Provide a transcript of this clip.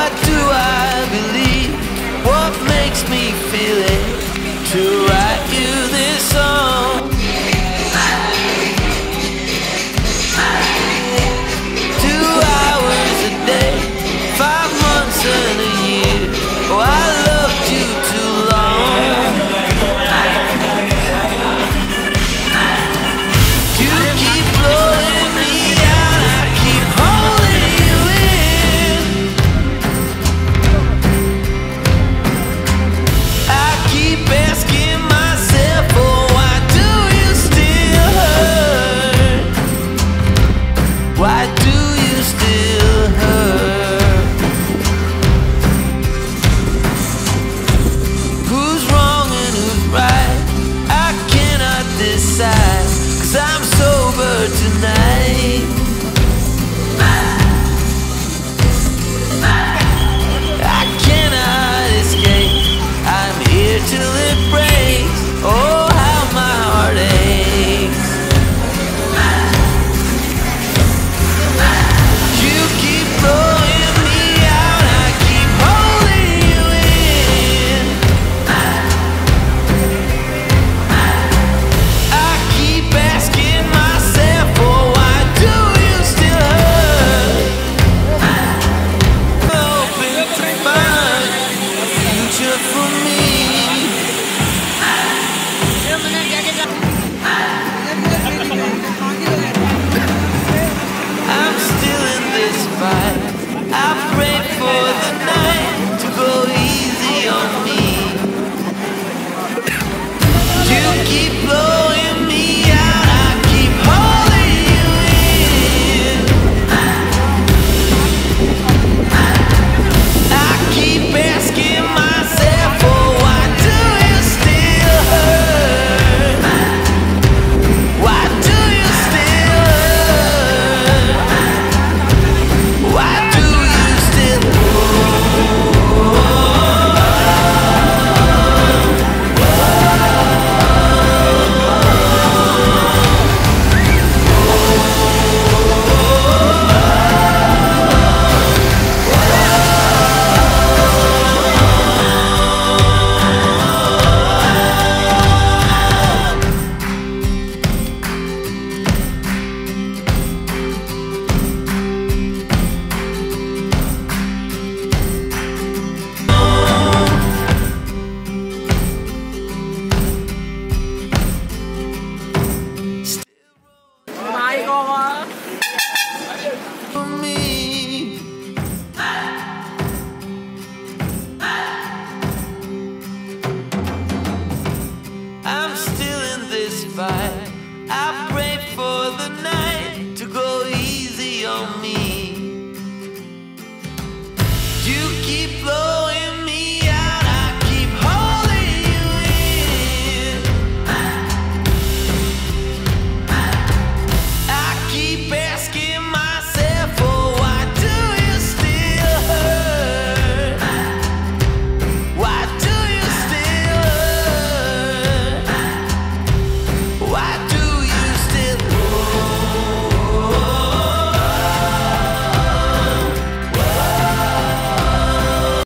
What do I believe? What makes me feel it? do by. After